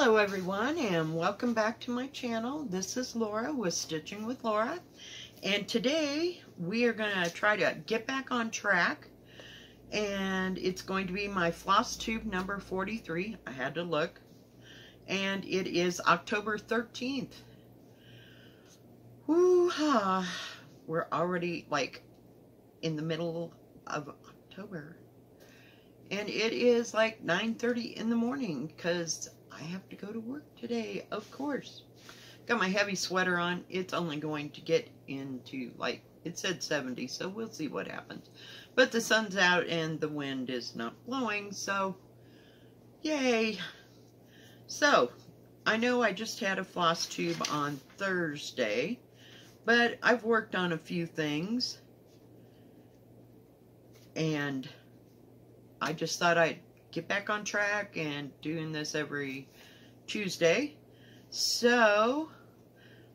Hello everyone and welcome back to my channel. This is Lora with Stitching with Lora and today we are going to try to get back on track and it's going to be my floss tube number 43. I had to look and it is October 13th. Woo-ha! We're already like in the middle of October and it is like 9.30 in the morning because I have to go to work today, of course. Got my heavy sweater on. It's only going to get into, like, it said 70, so we'll see what happens. But the sun's out and the wind is not blowing, so yay. So, I know I just had a floss tube on Thursday, but I've worked on a few things. And I just thought I'd get back on track and doing this every Tuesday. So,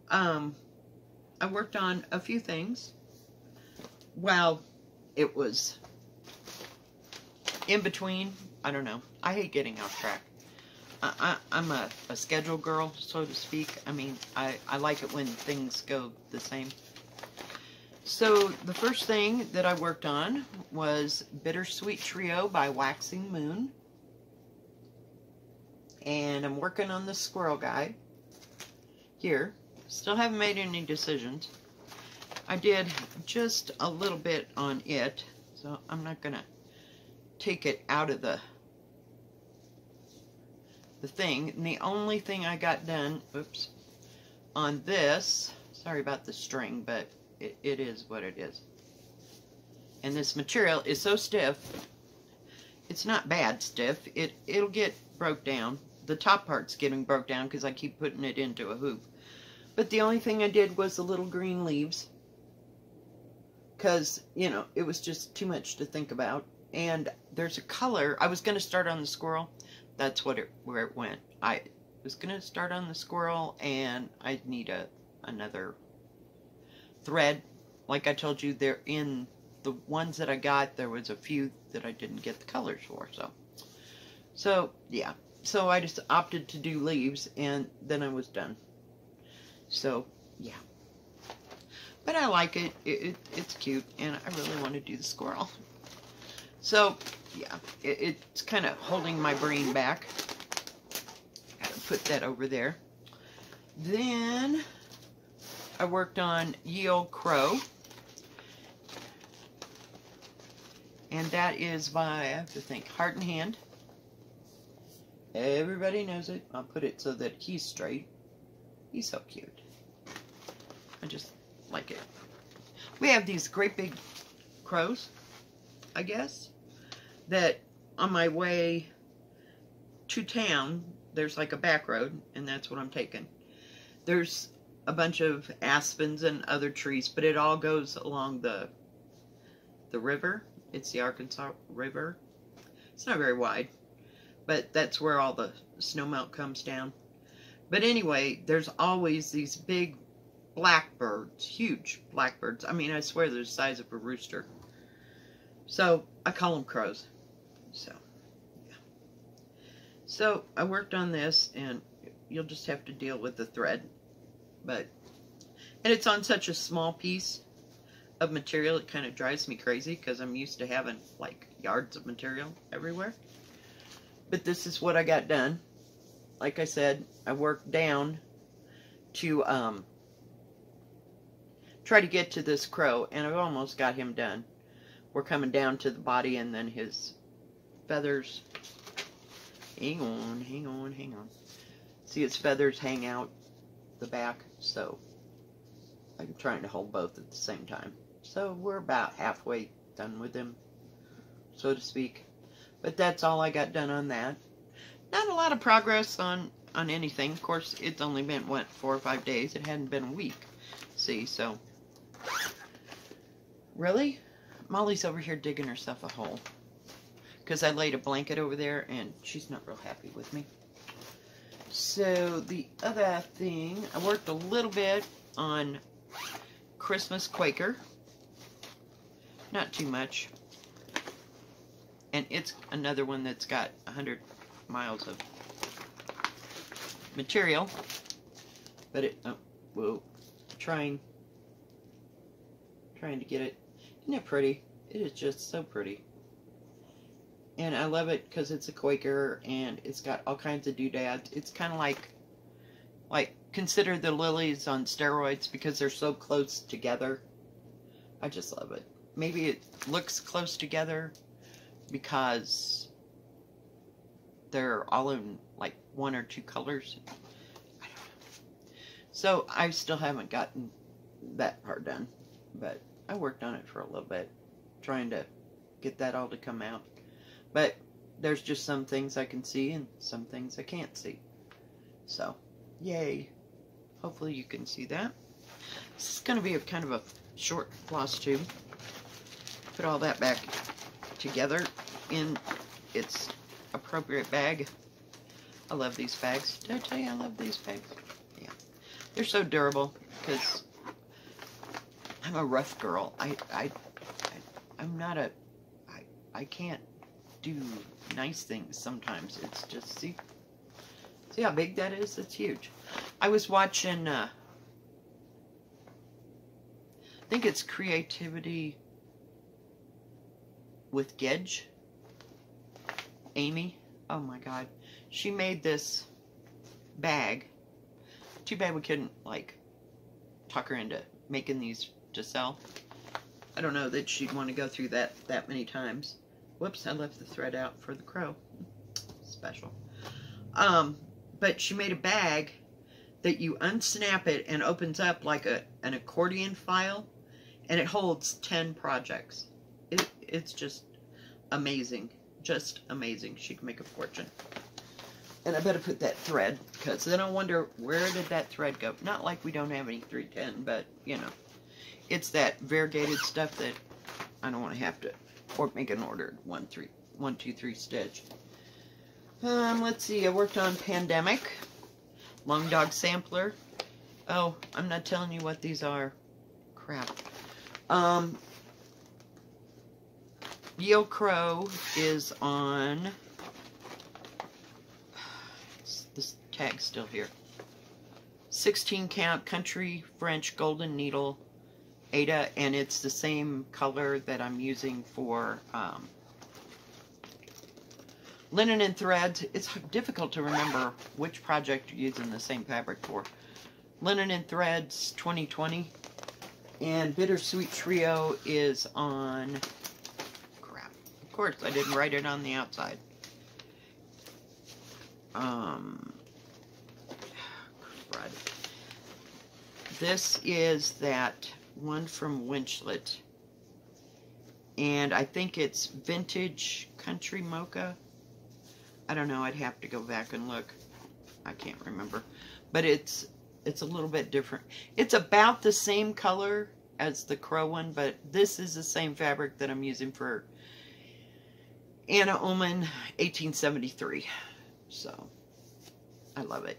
um, I worked on a few things while it was in between. I don't know. I hate getting off track. I, am a, a schedule girl, so to speak. I mean, I, I like it when things go the same. So the first thing that I worked on was Bittersweet Trio by Waxing Moon. And I'm working on the squirrel guy here. Still haven't made any decisions. I did just a little bit on it, so I'm not going to take it out of the the thing. And the only thing I got done, oops, on this, sorry about the string, but it, it is what it is. And this material is so stiff, it's not bad stiff, it, it'll get broke down. The top part's getting broke down because I keep putting it into a hoop. But the only thing I did was the little green leaves. Because, you know, it was just too much to think about. And there's a color. I was going to start on the squirrel. That's what it, where it went. I was going to start on the squirrel and I need a another thread. Like I told you, they're in the ones that I got. There was a few that I didn't get the colors for. So, so yeah. So I just opted to do leaves, and then I was done. So, yeah. But I like it. it, it it's cute, and I really want to do the squirrel. So, yeah, it, it's kind of holding my brain back. Gotta put that over there. Then I worked on Ye Old Crow. And that is by, I have to think, Heart in Hand. Everybody knows it. I'll put it so that he's straight. He's so cute. I just like it. We have these great big crows, I guess, that on my way to town, there's like a back road, and that's what I'm taking. There's a bunch of aspens and other trees, but it all goes along the the river. It's the Arkansas River. It's not very wide, but that's where all the snowmelt comes down. But anyway, there's always these big blackbirds, huge blackbirds. I mean, I swear they're the size of a rooster. So I call them crows. So, yeah. So I worked on this, and you'll just have to deal with the thread but and it's on such a small piece of material it kind of drives me crazy because I'm used to having like yards of material everywhere. But this is what I got done. Like I said I worked down to um try to get to this crow and I've almost got him done. We're coming down to the body and then his feathers hang on hang on hang on. See his feathers hang out the back, so I'm trying to hold both at the same time. So we're about halfway done with them, so to speak. But that's all I got done on that. Not a lot of progress on, on anything. Of course, it's only been, what, four or five days. It hadn't been a week. See, so... Really? Molly's over here digging herself a hole. Because I laid a blanket over there, and she's not real happy with me. So the other thing, I worked a little bit on Christmas Quaker. Not too much. And it's another one that's got 100 miles of material. But it, oh, whoa, trying, trying to get it. Isn't it pretty? It is just so pretty. And I love it because it's a Quaker and it's got all kinds of doodads. It's kind of like, like, consider the lilies on steroids because they're so close together. I just love it. Maybe it looks close together because they're all in like one or two colors. I don't know. So I still haven't gotten that part done, but I worked on it for a little bit, trying to get that all to come out. But there's just some things I can see and some things I can't see. So, yay. Hopefully you can see that. This is going to be a kind of a short floss tube. Put all that back together in its appropriate bag. I love these bags. Did I tell you I love these bags? Yeah. They're so durable because I'm a rough girl. I, I, I, I'm not a, I, I can't do nice things sometimes. It's just, see, see how big that is? It's huge. I was watching, uh, I think it's Creativity with Gedge. Amy. Oh my god. She made this bag. Too bad we couldn't, like, tuck her into making these to sell. I don't know that she'd want to go through that that many times. Whoops, I left the thread out for the crow. Special. Um, but she made a bag that you unsnap it and opens up like a an accordion file and it holds 10 projects. It, it's just amazing. Just amazing. She can make a fortune. And I better put that thread, because then I wonder, where did that thread go? Not like we don't have any 310, but, you know. It's that variegated stuff that I don't want to have to or make an ordered one, three, one, two, three stitch. Um, let's see, I worked on Pandemic, Long Dog Sampler. Oh, I'm not telling you what these are. Crap. Um, Yo Crow is on. This tag's still here. 16 count country French golden needle Aida, and it's the same color that I'm using for um, linen and threads. It's difficult to remember which project you're using the same fabric for. Linen and Threads 2020. And Bittersweet Trio is on crap, of course, I didn't write it on the outside. Um. This is that one from Winchlet. And I think it's Vintage Country Mocha. I don't know, I'd have to go back and look. I can't remember. But it's it's a little bit different. It's about the same color as the Crow one, but this is the same fabric that I'm using for Anna Oman, 1873. So, I love it.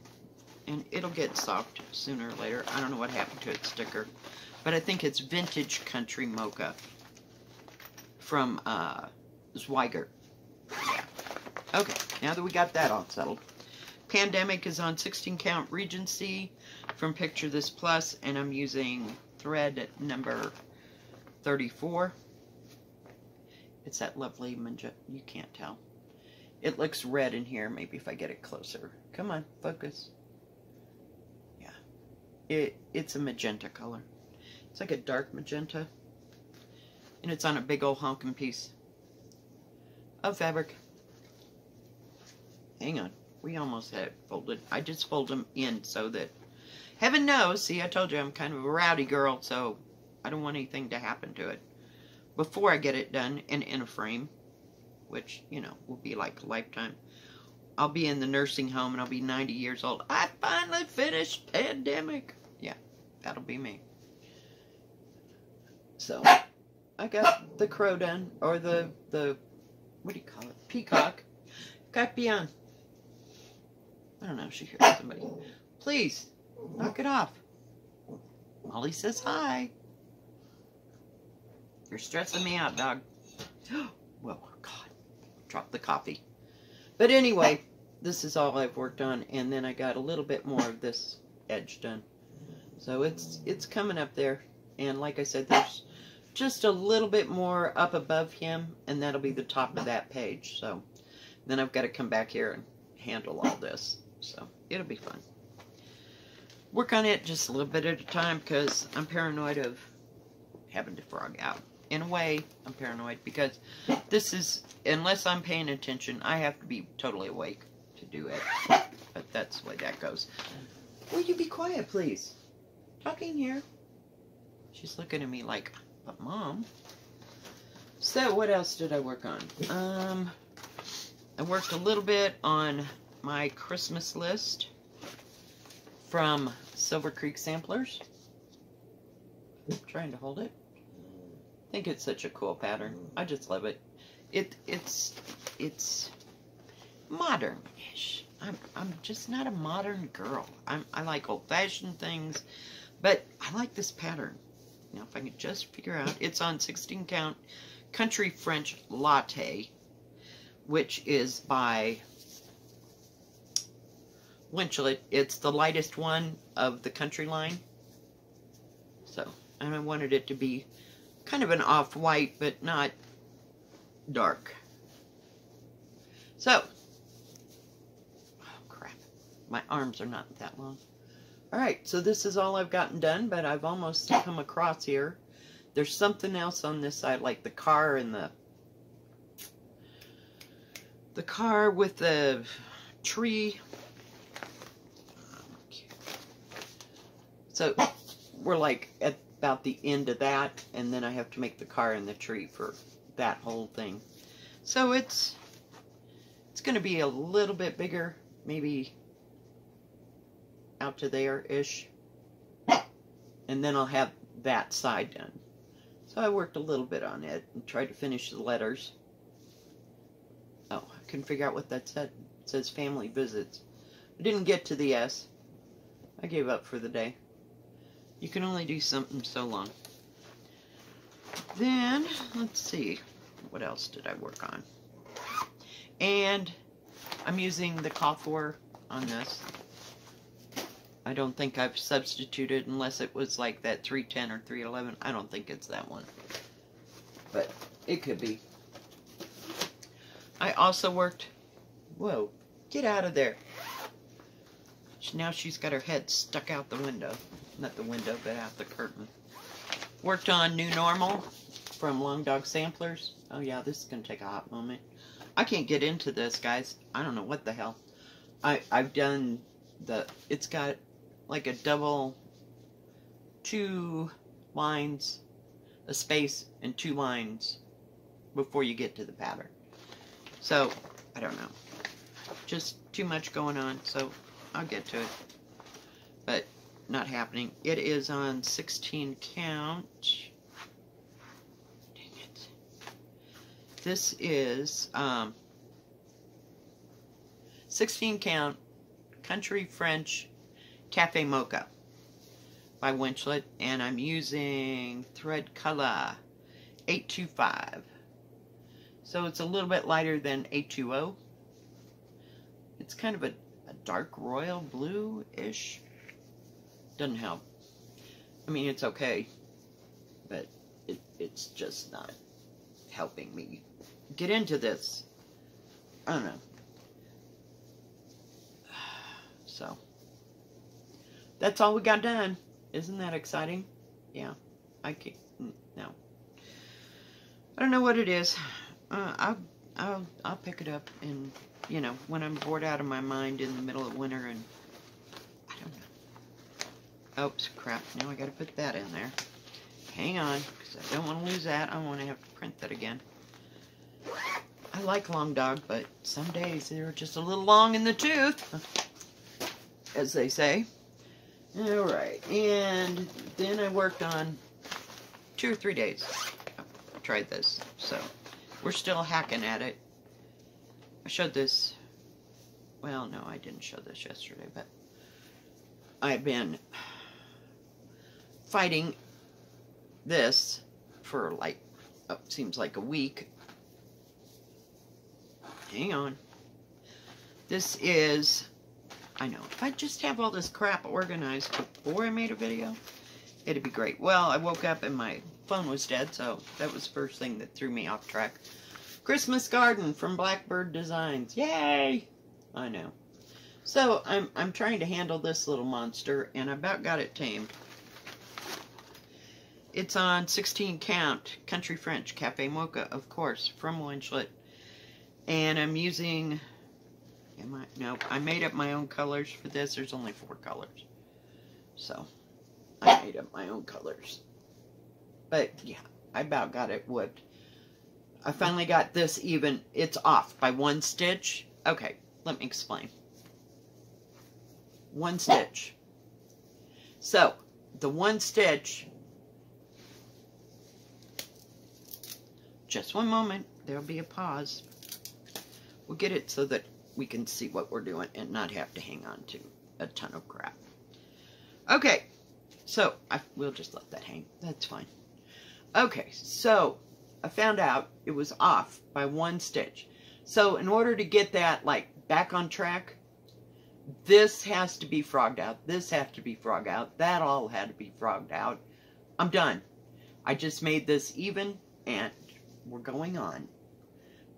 And it'll get soft sooner or later. I don't know what happened to its sticker. But I think it's Vintage Country Mocha from uh, Zweigart. Yeah. Okay, now that we got that all settled. Pandemic is on 16 count Regency from Picture This Plus, and I'm using thread number 34. It's that lovely magenta. You can't tell. It looks red in here. Maybe if I get it closer. Come on, focus. It It's a magenta color. It's like a dark magenta. And it's on a big old honking piece of fabric. Hang on. We almost had it folded. I just fold them in so that... Heaven knows, see, I told you I'm kind of a rowdy girl, so I don't want anything to happen to it before I get it done and in a frame, which, you know, will be like a lifetime. I'll be in the nursing home and I'll be 90 years old. I finally finished Pandemic. Yeah, that'll be me. So, I got the crow done, or the, the, what do you call it? Peacock. Capian. I don't know, if she hears somebody. Please, knock it off. Molly says hi. You're stressing me out, dog. well, God, drop the coffee. But anyway, this is all I've worked on, and then I got a little bit more of this edge done. So it's it's coming up there, and like I said, there's just a little bit more up above him, and that'll be the top of that page. So then I've got to come back here and handle all this. So it'll be fun. Work on it just a little bit at a time because I'm paranoid of having to frog out. In a way, I'm paranoid because this is, unless I'm paying attention, I have to be totally awake to do it. But that's the way that goes. Will you be quiet, please? Talking here. She's looking at me like, but mom. So what else did I work on? Um, I worked a little bit on my Christmas list from Silver Creek Samplers. I'm trying to hold it. I think it's such a cool pattern. I mm. just love it. It it's it's modern-ish. I'm I'm just not a modern girl. I'm I like old-fashioned things, but I like this pattern. Now if I can just figure out, it's on 16 count Country French Latte, which is by Winchlet. It's the lightest one of the country line. So, and I wanted it to be kind of an off-white, but not dark. So, oh crap, my arms are not that long. Alright, so this is all I've gotten done, but I've almost come across here. There's something else on this side, like the car and the the car with the tree. So we're like at about the end of that, and then I have to make the car and the tree for that whole thing. So it's it's going to be a little bit bigger, maybe out to there-ish. And then I'll have that side done. So I worked a little bit on it and tried to finish the letters. Oh, I couldn't figure out what that said. It says family visits. I didn't get to the S. I gave up for the day. You can only do something so long. Then, let's see. What else did I work on? And I'm using the called for on this. I don't think I've substituted unless it was like that 310 or 311. I don't think it's that one. But it could be. I also worked... Whoa. Get out of there. Now she's got her head stuck out the window. Not the window, but out the curtain. Worked on New Normal from Long Dog Samplers. Oh yeah, this is going to take a hot moment. I can't get into this, guys. I don't know what the hell. I, I've done the... It's got like a double two lines, a space, and two lines before you get to the pattern. So, I don't know. Just too much going on, so I'll get to it. But, not happening. It is on 16 count. Dang it. This is um, 16 count country French Cafe Mocha by Winchlet, and I'm using Thread Color 825. So it's a little bit lighter than 820. It's kind of a, a dark royal blue-ish. Doesn't help. I mean, it's okay, but it, it's just not helping me get into this. I don't know. So. That's all we got done. Isn't that exciting? Yeah. I can't. No. I don't know what it is. Uh, I'll, I'll, I'll pick it up and, you know, when I'm bored out of my mind in the middle of winter and, I don't know. Oops, crap. Now I gotta put that in there. Hang on, because I don't want to lose that. I want to have to print that again. I like Long Dog, but some days they're just a little long in the tooth, as they say. Alright, and then I worked on two or three days. I tried this, so we're still hacking at it. I showed this, well, no, I didn't show this yesterday, but I've been fighting this for like, oh, seems like a week. Hang on. This is, I know, if I just have all this crap organized before I made a video, it'd be great. Well, I woke up and my phone was dead, so that was the first thing that threw me off track. Christmas garden from Blackbird Designs. Yay! I know. So I'm I'm trying to handle this little monster, and I about got it tamed. It's on 16 count, Country French, Cafe Mocha, of course, from Wunschlet. And I'm using, am I, no, I made up my own colors for this. There's only four colors. So, I made up my own colors. But, yeah, I about got it wood. I finally got this even, it's off by one stitch. Okay, let me explain. One stitch. So, the one stitch Just one moment. There'll be a pause. We'll get it so that we can see what we're doing and not have to hang on to a ton of crap. Okay, so I, we'll just let that hang. That's fine. Okay, so I found out it was off by one stitch. So in order to get that like back on track, this has to be frogged out. This has to be frogged out. That all had to be frogged out. I'm done. I just made this even and we're going on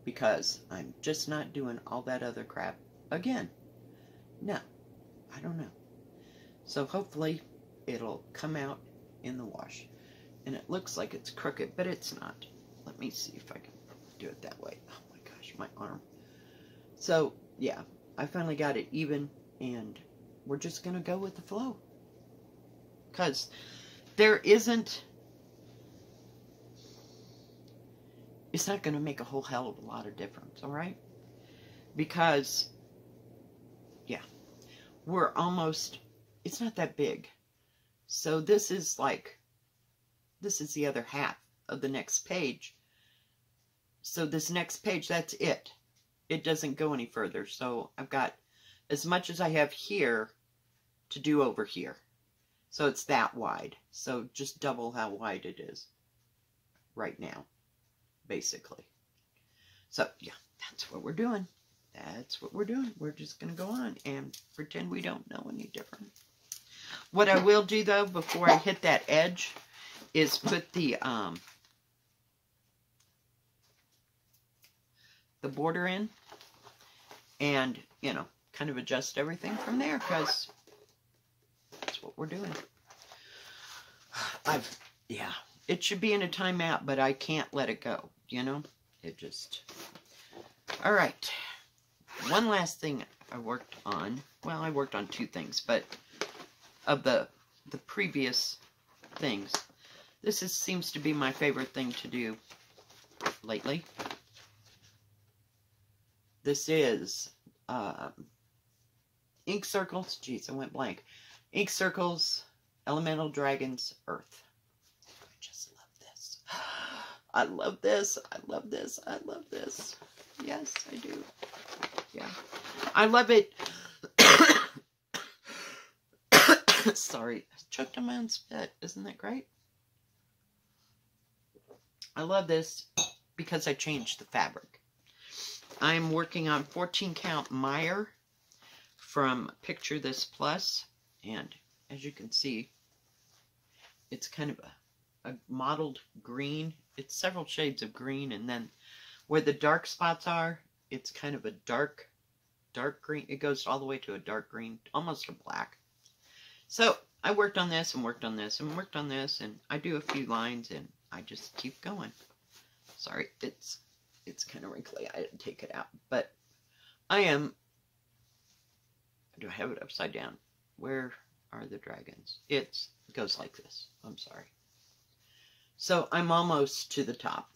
because I'm just not doing all that other crap again. No, I don't know. So hopefully it'll come out in the wash. And it looks like it's crooked, but it's not. Let me see if I can do it that way. Oh my gosh, my arm. So, yeah, I finally got it even, and we're just going to go with the flow. Because there isn't it's not going to make a whole hell of a lot of difference, all right? Because, yeah, we're almost, it's not that big. So this is like, this is the other half of the next page. So this next page, that's it. It doesn't go any further. So I've got as much as I have here to do over here. So it's that wide. So just double how wide it is right now basically. So, yeah, that's what we're doing. That's what we're doing. We're just going to go on and pretend we don't know any different. What I will do, though, before I hit that edge, is put the, um, the border in and, you know, kind of adjust everything from there because that's what we're doing. I've, yeah, it should be in a timeout, but I can't let it go you know? It just... All right. One last thing I worked on. Well, I worked on two things, but of the the previous things, this is, seems to be my favorite thing to do lately. This is um, Ink Circles. Jeez, I went blank. Ink Circles, Elemental Dragons, Earth. I just love this. I love this. I love this. I love this. Yes, I do. Yeah. I love it. Sorry. I choked on my own spit. Isn't that great? I love this because I changed the fabric. I'm working on 14 count Meyer from Picture This And as you can see, it's kind of a a mottled green. It's several shades of green, and then where the dark spots are, it's kind of a dark, dark green. It goes all the way to a dark green, almost a black. So I worked on this and worked on this and worked on this, and I do a few lines, and I just keep going. Sorry, it's it's kind of wrinkly. I didn't take it out, but I am. Do I have it upside down? Where are the dragons? It's, it goes like this. I'm sorry. So I'm almost to the top.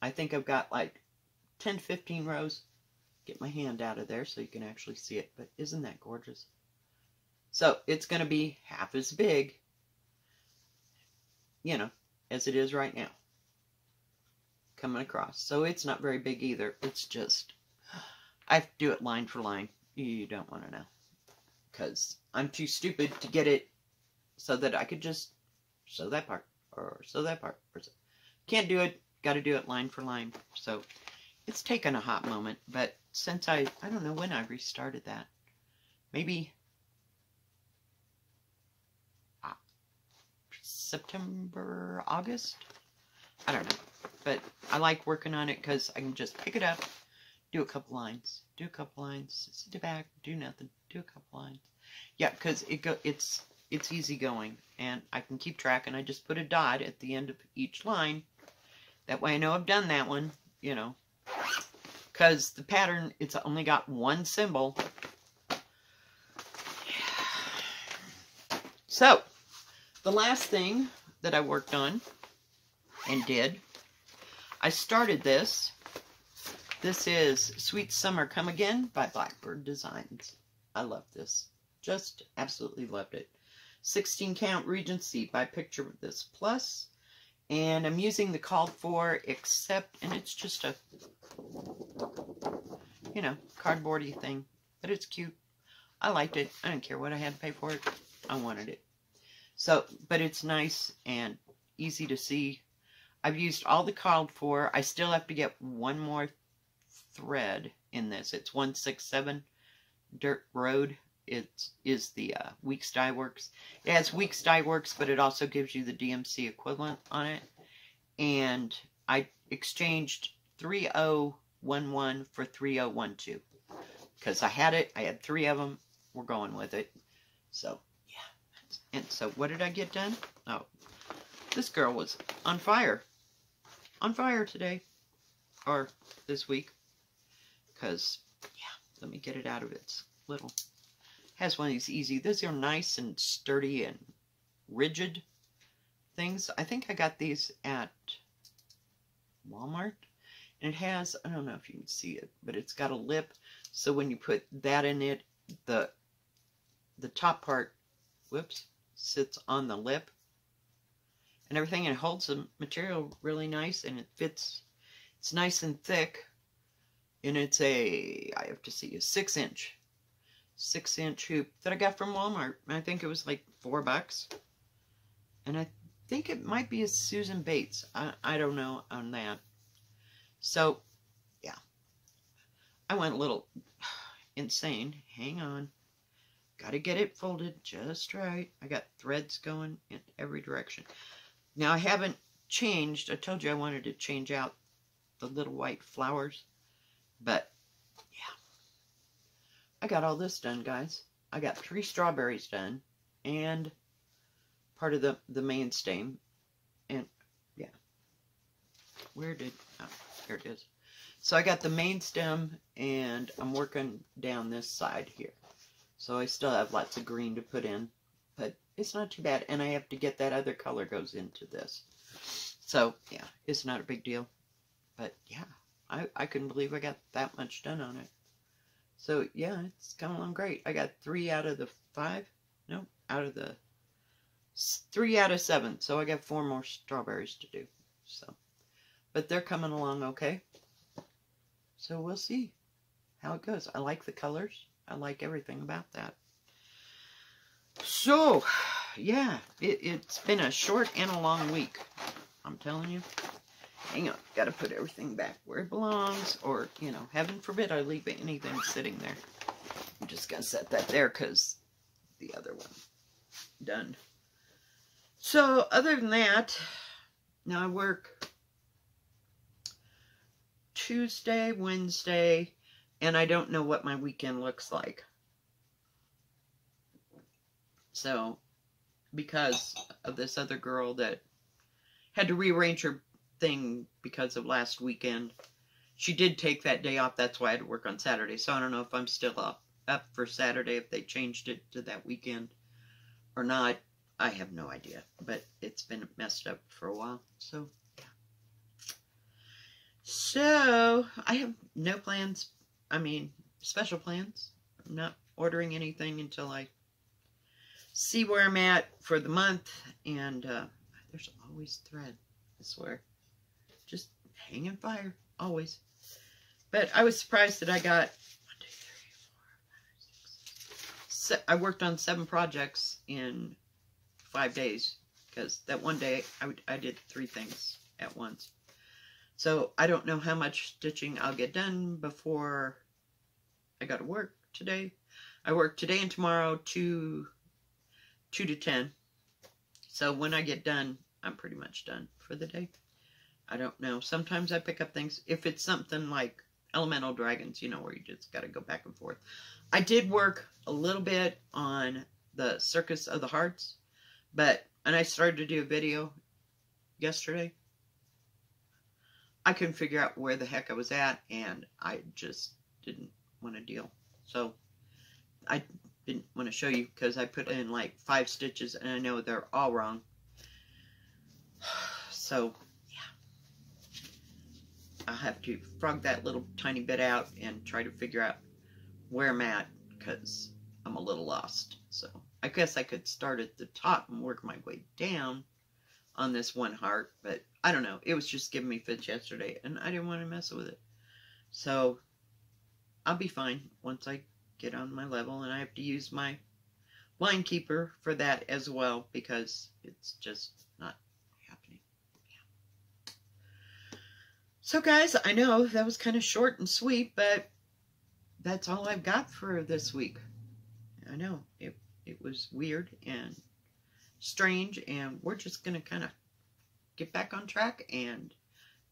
I think I've got like 10, 15 rows. Get my hand out of there so you can actually see it. But isn't that gorgeous? So it's going to be half as big, you know, as it is right now. Coming across. So it's not very big either. It's just, I do it line for line. You don't want to know. Because I'm too stupid to get it so that I could just sew that part or sew that part. or Can't do it. Got to do it line for line. So it's taken a hot moment, but since I, I don't know when I restarted that. Maybe uh, September, August? I don't know. But I like working on it because I can just pick it up, do a couple lines, do a couple lines, sit back, do nothing, do a couple lines. Yeah, because it go it's it's easy going and I can keep track and I just put a dot at the end of each line. That way I know I've done that one, you know. Because the pattern, it's only got one symbol. So, the last thing that I worked on and did, I started this. This is Sweet Summer Come Again by Blackbird Designs. I love this. Just absolutely loved it. 16 count Regency by Picture This Plus. And I'm using the called for except, and it's just a, you know, cardboardy thing. But it's cute. I liked it. I didn't care what I had to pay for it. I wanted it. So, but it's nice and easy to see. I've used all the called for. I still have to get one more thread in this. It's 167 Dirt Road it is the uh, Weeks Dye Works. It has Weeks Dye Works, but it also gives you the DMC equivalent on it. And I exchanged 3011 for 3012. Because I had it. I had three of them. We're going with it. So. And so, what did I get done? Oh, this girl was on fire. On fire today. Or this week. Because, yeah, let me get it out of its little has one of these easy. These are nice and sturdy and rigid things. I think I got these at Walmart. And it has, I don't know if you can see it, but it's got a lip. So when you put that in it, the the top part, whoops, sits on the lip. And everything, and holds the material really nice, and it fits. It's nice and thick. And it's a, I have to see, a six inch six inch hoop that I got from Walmart. I think it was like four bucks. And I think it might be a Susan Bates. I, I don't know on that. So, yeah. I went a little insane. Hang on. Got to get it folded just right. I got threads going in every direction. Now, I haven't changed. I told you I wanted to change out the little white flowers. But yeah. I got all this done, guys. I got three strawberries done and part of the, the main stem. And, yeah. Where did, oh, here it is. So I got the main stem and I'm working down this side here. So I still have lots of green to put in, but it's not too bad. And I have to get that other color goes into this. So, yeah, it's not a big deal. But, yeah, I, I couldn't believe I got that much done on it. So yeah, it's coming along great. I got three out of the five. No, out of the three out of seven. So I got four more strawberries to do. So, but they're coming along okay. So we'll see how it goes. I like the colors. I like everything about that. So, yeah, it, it's been a short and a long week. I'm telling you. Hang on, gotta put everything back where it belongs, or, you know, heaven forbid I leave anything sitting there. I'm just gonna set that there because the other one done. So, other than that, now I work Tuesday, Wednesday, and I don't know what my weekend looks like. So, because of this other girl that had to rearrange her thing because of last weekend. She did take that day off. That's why I had to work on Saturday. So I don't know if I'm still up, up for Saturday, if they changed it to that weekend or not. I have no idea. But it's been messed up for a while. So, yeah. So, I have no plans. I mean, special plans. I'm not ordering anything until I see where I'm at for the month. And uh, there's always thread, I swear just hanging fire, always. But I was surprised that I got, one, two, three, four, five, six, I worked on seven projects in five days. Because that one day, I, I did three things at once. So I don't know how much stitching I'll get done before I got to work today. I work today and tomorrow, 2, 2 to 10. So when I get done, I'm pretty much done for the day. I don't know. Sometimes I pick up things. If it's something like Elemental Dragons, you know, where you just got to go back and forth. I did work a little bit on the Circus of the Hearts, but, and I started to do a video yesterday. I couldn't figure out where the heck I was at, and I just didn't want to deal. So, I didn't want to show you because I put in like five stitches, and I know they're all wrong. So, yeah. I'll have to frog that little tiny bit out and try to figure out where I'm at because I'm a little lost. So, I guess I could start at the top and work my way down on this one heart, but I don't know. It was just giving me fits yesterday, and I didn't want to mess with it. So, I'll be fine once I get on my level, and I have to use my line keeper for that as well, because it's just not happening. Yeah. So, guys, I know that was kind of short and sweet, but that's all I've got for this week. I know, it, it was weird and strange, and we're just going to kind of get back on track and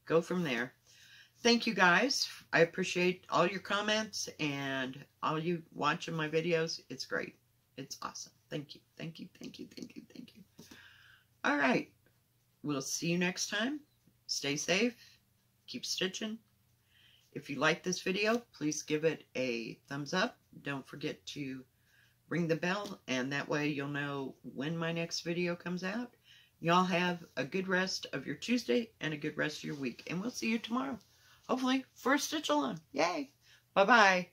go from there. Thank you guys. I appreciate all your comments and all you watching my videos. It's great. It's awesome. Thank you. Thank you. Thank you. Thank you. Thank you. All right. We'll see you next time. Stay safe. Keep stitching. If you like this video, please give it a thumbs up. Don't forget to ring the bell, and that way you'll know when my next video comes out. Y'all have a good rest of your Tuesday and a good rest of your week. And we'll see you tomorrow. Hopefully for a stitch along. Yay. Bye-bye.